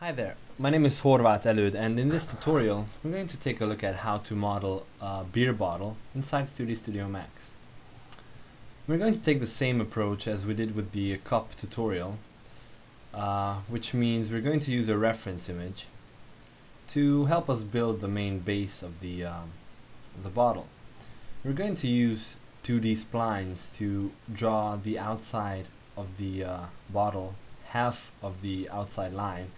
Hi there, my name is Horváth Előd and in this tutorial we're going to take a look at how to model a beer bottle inside 3D Studio Max. We're going to take the same approach as we did with the cup tutorial uh, which means we're going to use a reference image to help us build the main base of the, um, the bottle. We're going to use 2D splines to draw the outside of the uh, bottle, half of the outside line,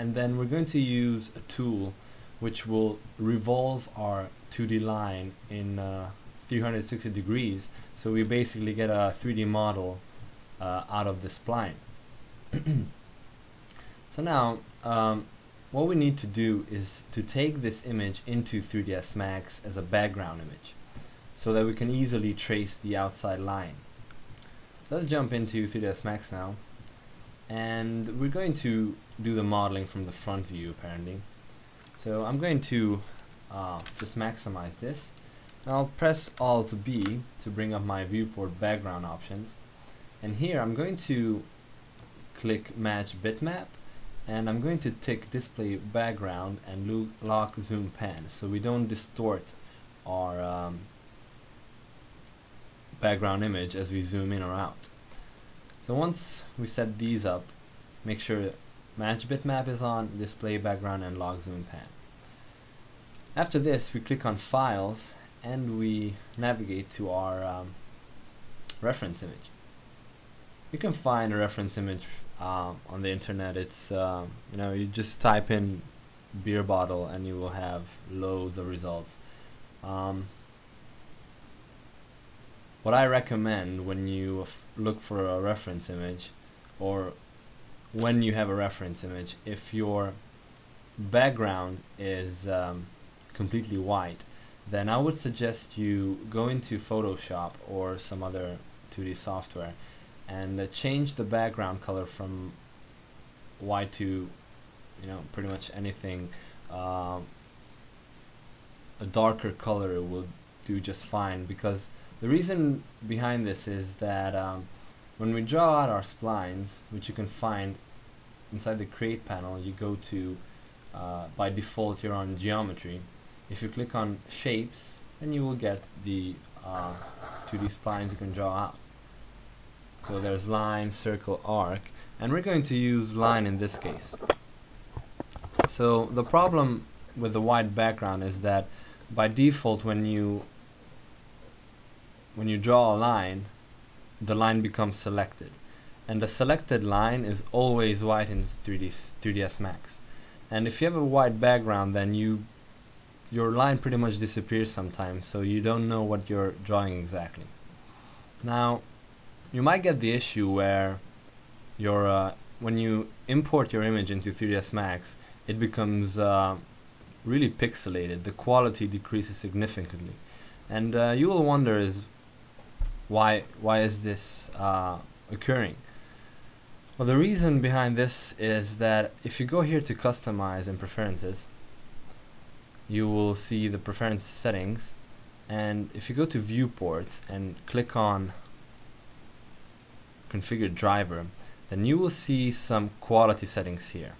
and then we're going to use a tool which will revolve our 2D line in uh, 360 degrees so we basically get a 3D model uh, out of the spline. so now um, what we need to do is to take this image into 3ds Max as a background image so that we can easily trace the outside line. So let's jump into 3ds Max now and we're going to do the modeling from the front view apparently. So I'm going to uh, just maximize this. And I'll press Alt B to bring up my viewport background options and here I'm going to click match bitmap and I'm going to tick display background and lock zoom pan so we don't distort our um, background image as we zoom in or out. So once we set these up, make sure match bitmap is on, display background and lock zoom pan. After this we click on files and we navigate to our um, reference image. You can find a reference image uh, on the internet. It's uh, you know you just type in beer bottle and you will have loads of results. Um, what I recommend when you look for a reference image or when you have a reference image if your background is um, completely white then I would suggest you go into Photoshop or some other 2D software and uh, change the background color from white to you know pretty much anything uh, a darker color will do just fine because the reason behind this is that um, when we draw out our splines, which you can find inside the create panel, you go to, uh, by default you're on geometry. If you click on shapes, then you will get the uh, 2D splines you can draw out. So there's line, circle, arc, and we're going to use line in this case. So the problem with the white background is that by default when you when you draw a line, the line becomes selected. And the selected line is always white in 3D, 3ds Max. And if you have a white background, then you your line pretty much disappears sometimes, so you don't know what you're drawing exactly. Now, you might get the issue where your uh, when you import your image into 3ds Max, it becomes uh, really pixelated. The quality decreases significantly, and uh, you will wonder is why why is this uh, occurring? Well, the reason behind this is that if you go here to customize and preferences, you will see the preference settings and if you go to viewports and click on configure driver then you will see some quality settings here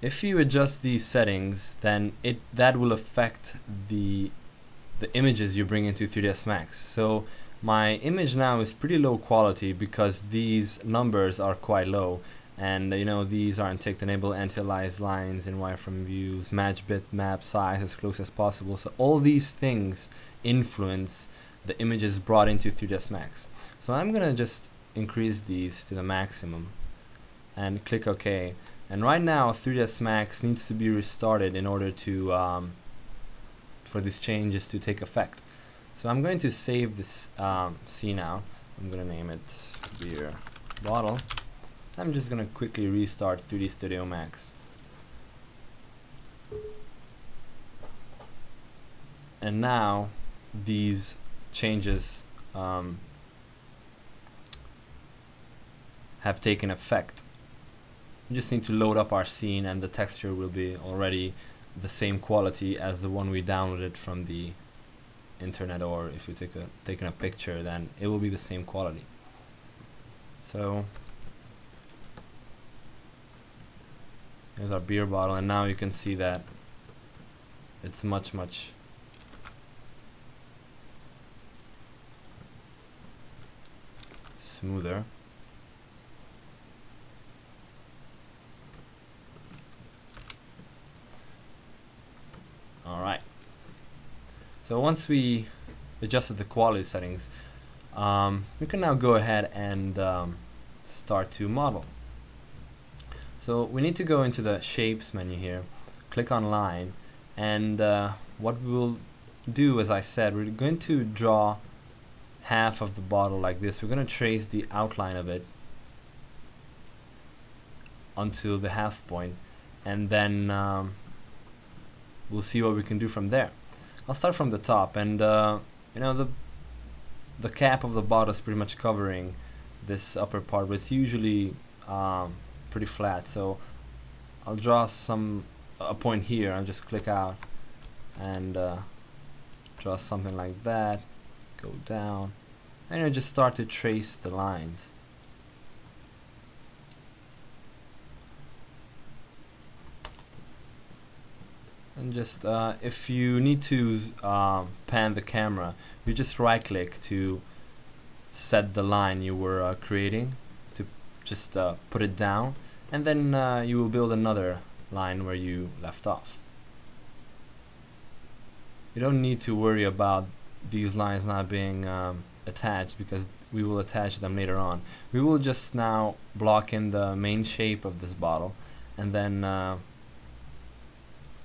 if you adjust these settings then it that will affect the the images you bring into 3ds Max. So my image now is pretty low quality because these numbers are quite low. And you know these aren't ticked enable anti-aliased lines in wireframe views match bitmap size as close as possible. So all these things influence the images brought into 3ds Max. So I'm gonna just increase these to the maximum and click OK. And right now 3ds Max needs to be restarted in order to um, for these changes to take effect. So I'm going to save this um, C now. I'm going to name it beer bottle. I'm just going to quickly restart 3D Studio Max. And now these changes um, have taken effect. We just need to load up our scene and the texture will be already the same quality as the one we downloaded from the internet or if you take a taken a picture then it will be the same quality so Here's our beer bottle, and now you can see that it's much, much smoother. So once we adjusted the quality settings, um, we can now go ahead and um, start to model. So we need to go into the shapes menu here, click on line, and uh, what we'll do, as I said, we're going to draw half of the bottle like this. We're going to trace the outline of it until the half point, and then um, we'll see what we can do from there. I'll start from the top, and uh, you know the the cap of the bottle is pretty much covering this upper part, but it's usually um, pretty flat. So I'll draw some a point here. I'll just click out and uh, draw something like that. Go down, and you just start to trace the lines. And just uh, if you need to um, pan the camera you just right click to set the line you were uh, creating to just uh, put it down and then uh, you will build another line where you left off. You don't need to worry about these lines not being um, attached because we will attach them later on. We will just now block in the main shape of this bottle and then uh,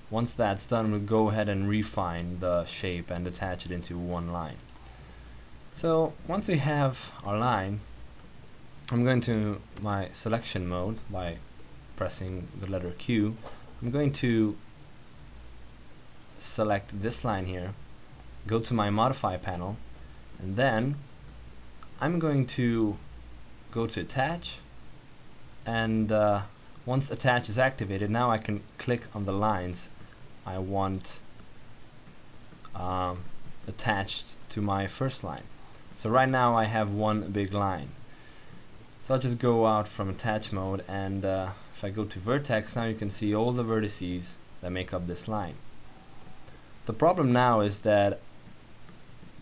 once that's done, we'll go ahead and refine the shape and attach it into one line. So once we have our line, I'm going to my selection mode by pressing the letter Q. I'm going to select this line here, go to my modify panel, and then I'm going to go to attach and uh, once attach is activated now I can click on the lines I want um, attached to my first line. So right now I have one big line. So I'll just go out from attach mode and uh, if I go to vertex now you can see all the vertices that make up this line. The problem now is that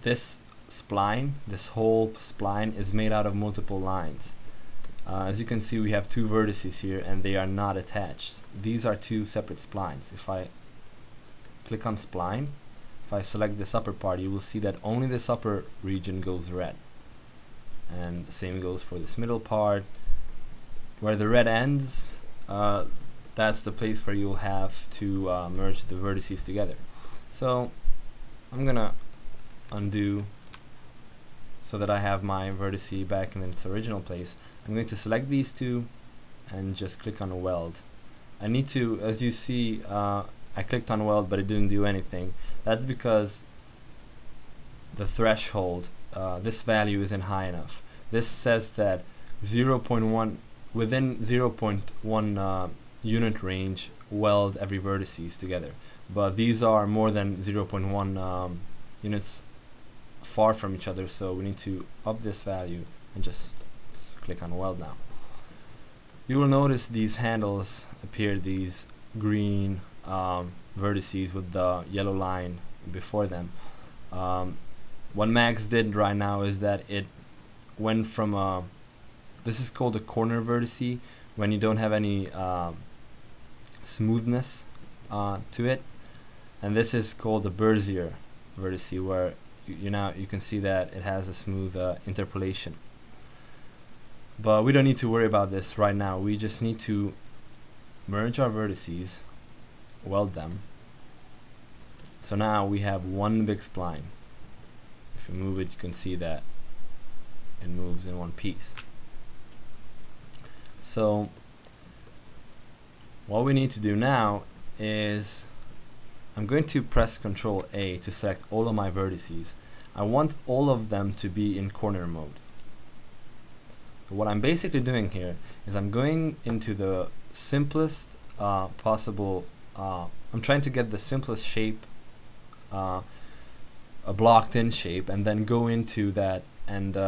this spline, this whole spline is made out of multiple lines. Uh, as you can see we have two vertices here and they are not attached. These are two separate splines. If I click on spline. If I select this upper part you will see that only this upper region goes red. And the same goes for this middle part. Where the red ends uh, that's the place where you'll have to uh, merge the vertices together. So I'm gonna undo so that I have my vertice back in its original place. I'm going to select these two and just click on weld. I need to as you see uh, I clicked on weld but it didn't do anything. That's because the threshold uh, this value isn't high enough. This says that 0.1 within 0.1 uh, unit range weld every vertices together. But these are more than 0.1 um, units far from each other so we need to up this value and just click on weld now. You will notice these handles appear these green um, vertices with the yellow line before them. Um, what Max did right now is that it went from a this is called a corner vertice when you don't have any uh, smoothness uh, to it. And this is called a Bezier vertice where you, you now you can see that it has a smooth uh, interpolation. But we don't need to worry about this right now. We just need to merge our vertices weld them. So now we have one big spline. If you move it, you can see that it moves in one piece. So what we need to do now is I'm going to press Control A to select all of my vertices. I want all of them to be in corner mode. What I'm basically doing here is I'm going into the simplest uh, possible uh, I'm trying to get the simplest shape uh, a blocked in shape and then go into that and uh,